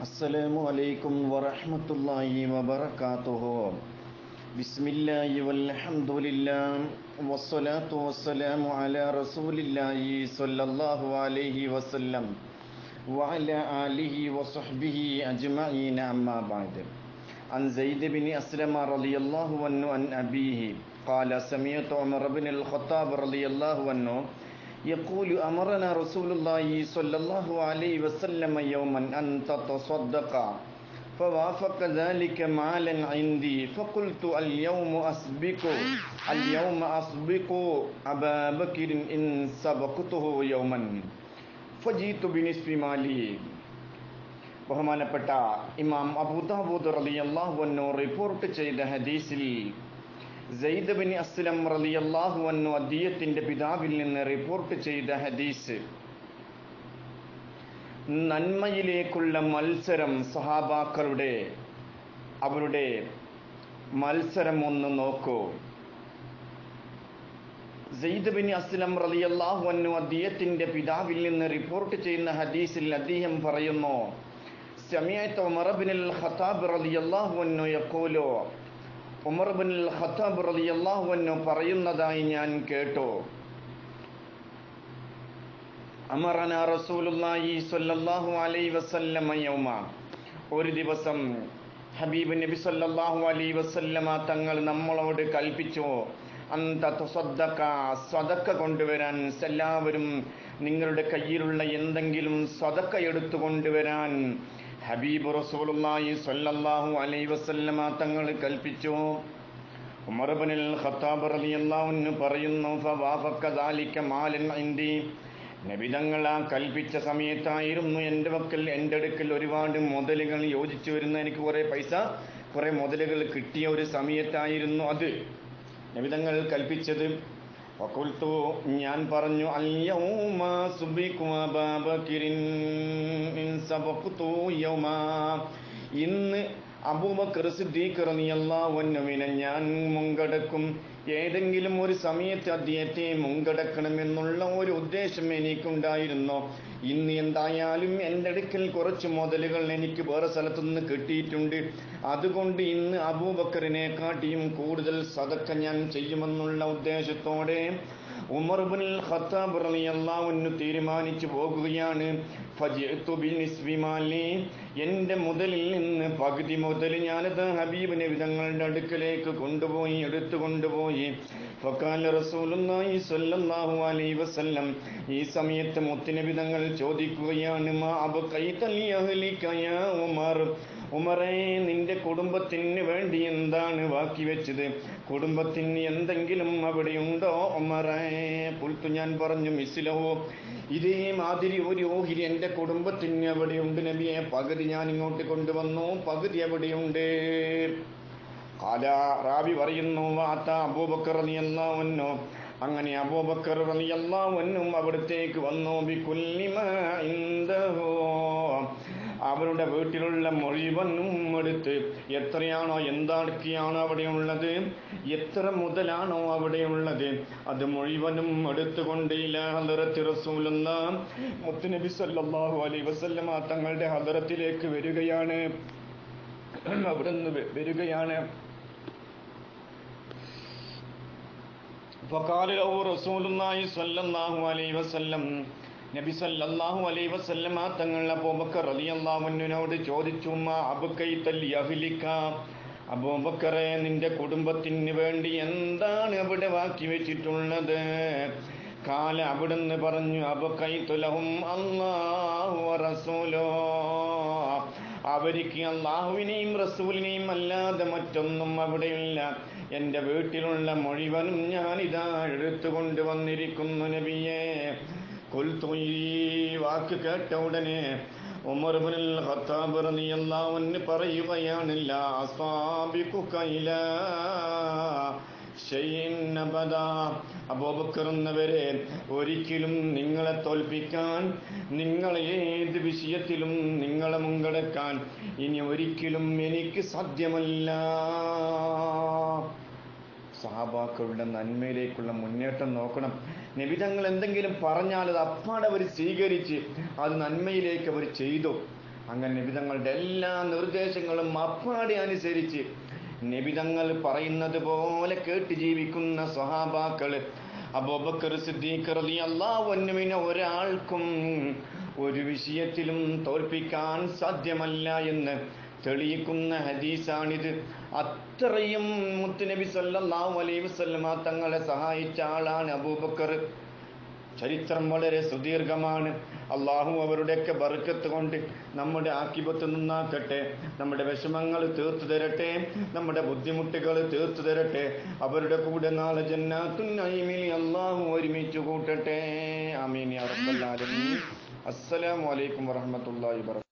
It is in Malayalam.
السلام عليكم ورحمة الله وبركاته بسم الله والحمد لله والصلاة والسلام على رسول الله صلى الله عليه وسلم وعلى آله وصحبه أجمعين أما بعد عن زيد بن أسلم رضي الله عنه عن أبيه قال سمعت عمر بن الخطاب رضي الله عنه يقول أمرنا رسول الله صلى الله عليه وسلم يوما أن تتصدق فوافق ذلك مالا عندي فقلت اليوم أسبق اليوم أسبق أبا بكر إن سبقته يوما فجئت بنصف مالي ബഹുമാനപ്പെട്ട ഇമാം അബൂദാബൂദ് റളിയല്ലാഹു അൻഹു റിപ്പോർട്ട് ചെയ്ത ഹദീസിൽ സെയ്ദ് ബിൻ അസ്ലം റലിയല്ലാഹു അന്നു അദ്ദേഹത്തിന്റെ പിതാവിൽ നിന്ന് റിപ്പോർട്ട് ചെയ്ത ഹദീസ്. നന്മയിലേക്കുള്ള മത്സരം സഹാബാക്കളുടെ അവരുടെ മത്സരം ഒന്ന് നോക്കൂ. സെയ്ദ് ബിൻ അസ്ലം റലിയല്ലാഹു അന്നു അദ്ദേഹത്തിന്റെ പിതാവിൽ നിന്ന് റിപ്പോർട്ട് ചെയ്യുന്ന ഹദീസിൽ അദ്ദേഹം പറയുന്നു സമയത്ത് ഉമർ ബിൻ അൽ ഖത്താബ് റലിയല്ലാഹു അന്നു യക്കോലോ ഉമർ ബിൻ ഖത്താബ് റളിയല്ലാഹു അൻഹു പറയുന്നതായി ഞാൻ കേട്ടു. അമറന റസൂലുള്ളാഹി സ്വല്ലല്ലാഹു അലൈഹി വസല്ലമ യൗമ. ഒരു ദിവസം ഹബീബ് നബി സല്ലല്ലാഹു അലൈഹി വസല്ലമ തങ്ങൾ നമ്മളോട് കൽപ്പിച്ചു അന്ത തുസദ്ദക സദക്ക കൊണ്ടുവരാൻ എല്ലാവരും നിങ്ങളുടെ കയ്യിലുള്ള എന്തെങ്കിലും സദക്ക എടുത്തു കൊണ്ടുവരാൻ ഹബീബ് റസൂലുള്ളാഹി സ്വല്ലല്ലാഹു അലൈഹി വസല്ലമ തങ്ങൾ കൽപ്പിച്ചു. ഉമർ ഇബ്നുൽ ഖത്താബ് റളിയല്ലാഹു അൻഹു പറയുന്നു ഫവാഫക ദാലിക മാലൻ ഇൻദി. നബി തങ്ങൾ ആ കൽപ്പിച്ച സമയത്തായിരുന്നു എന്റെ വക്കൽ എന്റെ അടുക്കൽ ഒരുപാട് മുതലുകൾ യോജിച്ചു വരുന്ന എനിക്ക് കുറേ പൈസ കുറേ മുതലുകൾ കിട്ടിയ ഒരു സമയത്തായിരുന്നു അത്. നബിതങ്ങൾ കൽപ്പിച്ചത് വക്കുൽത്തു ഞാൻ പറഞ്ഞു അയ്യൗമാ ഇന്ന് അബൂബക്കർ സിദ്ദീഖ് ഞാൻ മുങ്കടക്കും ഏതെങ്കിലും ഒരു സമയത്ത് അദ്ദേഹത്തെ മുങ്കടക്കണമെന്നുള്ള ഒരു ഉദ്ദേശം എനിക്കുണ്ടായിരുന്നു. ഇന്ന് എന്തായാലും എന്റെ അടുക്കൽ കുറച്ച് മുതലുകൾ എനിക്ക് വേറെ സ്ഥലത്തുനിന്ന് കിട്ടിയിട്ടുണ്ട്. അതുകൊണ്ട് ഇന്ന് അബൂബക്കറിനെ കാട്ടിയും കൂടുതൽ സതക്ക ഞാൻ ചെയ്യുമെന്നുള്ള ഉദ്ദേശത്തോടെ ഉമർ ബിൻ ഖത്താബ് തീരുമാനിച്ചു പോകുകയാണ്. എന്റെ മുതലിൽ നിന്ന് പകുതി മുതൽ ഞാനത് ഹബീബ് നബി തങ്ങളുടെ അടുക്കലേക്ക് കൊണ്ടുപോയി എടുത്തു കൊണ്ടുപോയി സല്ലല്ലാഹു അലൈഹി വസല്ലം. ഈ സമയത്ത് മുത്തുനബി തങ്ങൾ ചോദിക്കുകയാണ് മാ യാ ഉമർ? ഉമറേ നിന്റെ കുടുംബത്തിന് വേണ്ടി എന്താണ് ബാക്കി വെച്ചത്? കുടുംബത്തിന് എന്തെങ്കിലും അവിടെയുണ്ടോ ഉമറേ? പുൽത്തു ഞാൻ പറഞ്ഞു മിസ്സിലഹോ ഇതേ മാതിരി ഒരു ഓഹിരി എന്റെ കുടുംബത്തിന് എവിടെയുണ്ട് നബിയെ. പകുതി ഞാൻ ഇങ്ങോട്ട് കൊണ്ടുവന്നു പകുതി എവിടെയുണ്ട് കാല റാബി പറയുന്നു വാത്ത അബൂബക്കർ റളിയല്ലാഹു അങ്ങനെ അബൂബക്കർ റളിയല്ലാഹു അവിടത്തേക്ക് വന്നു ബികുല്ലിമ ഇൻദഹു. അവരുടെ വീട്ടിലുള്ള മുഴുവനും എടുത്ത് എത്രയാണോ എന്താക്കിയാണോ അവിടെയുള്ളത് എത്ര മുതലാണോ അവിടെയുള്ളത് അത് മുഴുവനും എടുത്തുകൊണ്ട് ഹലറത്ത് റസൂലുള്ള മുത്തുനബി സല്ലല്ലാഹു അലൈഹി വസല്ലമ തങ്ങളുടെ ഹലറത്തിലേക്ക് വരികയാണ് അവിടുന്ന് വരികയാണ് فقال له رسول الله صلى الله عليه وسلم നബി സല്ലല്ലാഹു അലൈഹി വസല്ലമ തങ്ങൾ അബൂബക്കർ റളിയല്ലാഹു അൻഹുവിനോട് ചോദിച്ചു മാ അബ്കൈതൽ യഹ്ലിക അബൂബക്കറെ നിന്റെ കുടുംബത്തിന് വേണ്ടി എന്താണ് അവിടെ വാക്കി വെച്ചിട്ടുള്ളത്? കാല അവിടുന്ന് പറഞ്ഞു അബക്കൈതുലഹും അല്ലാഹു റസൂലോ. അവർക്ക് അള്ളാഹുവിനെയും റസൂലിനെയും അല്ലാതെ മറ്റൊന്നും അവിടെയില്ല. എന്റെ വീട്ടിലുള്ള മുഴുവനും ഞാനിതാ എടുത്തുകൊണ്ട് വന്നിരിക്കുന്നു നബിയെ. കൊൽത്തു വാക്ക് കേട്ട ഉടനെ ഉമർ ബിൻ ഖത്താബ് റളിയല്ലാഹു പറയുകയാണ് ലാ അബദാ അബൂബക്കർ എന്നവരെ ഒരിക്കലും നിങ്ങളെ തോൽപ്പിക്കാൻ നിങ്ങളെ ഏത് വിഷയത്തിലും നിങ്ങളെ മുങ്കടക്കാൻ ഇനി ഒരിക്കലും എനിക്ക് സാധ്യമല്ല. സഹാബാക്കളുടെ നന്മയിലേക്കുള്ള മുന്നേറ്റം നോക്കണം. നിബിതങ്ങൾ എന്തെങ്കിലും പറഞ്ഞാൽ അത് അപ്പാടെ അവർ സ്വീകരിച്ച് അത് നന്മയിലേക്ക് അവർ ചെയ്തു. അങ്ങനെ നിബിതങ്ങളുടെ എല്ലാ നിർദ്ദേശങ്ങളും അപ്പാടെ അനുസരിച്ച് നിബിതങ്ങൾ പറയുന്നത് പോലെ കേട്ട് ജീവിക്കുന്ന സ്വഹാബാക്കൾ അബൂബക്കർ സിദ്ദീഖ് റളിയല്ലാഹുവിനെ ഒരാൾക്കും ഒരു വിഷയത്തിലും തോൽപ്പിക്കാൻ സാധ്യമല്ല എന്ന് തെളിയിക്കുന്ന ഹദീസാണിത്. അത്രയും മുത്തുനബി സല്ലാഹു അലൈഹി വസല്ലമ തങ്ങളെ സഹായിച്ച ആളാണ് അബൂബക്കർ. ചരിത്രം വളരെ സുദീർഘമാണ്. അള്ളാഹു അവരുടെയൊക്കെ ബർക്കത്ത് കൊണ്ട് നമ്മുടെ ആക്കിപത്ത് നിന്നാക്കട്ടെ നമ്മുടെ വിഷമങ്ങൾ തീർത്തു തരട്ടെ നമ്മുടെ ബുദ്ധിമുട്ടുകൾ തീർത്തു തരട്ടെ അവരുടെ കൂടെ നാളെ ജന്നാത്തുന്നൈമിൽ അള്ളാഹു ഒരുമിച്ച് കൂട്ടട്ടെ. ആമീൻ യാ അസ്സലാമലൈക്കും വറഹമത്തല്ലാ വബറകാതുഹു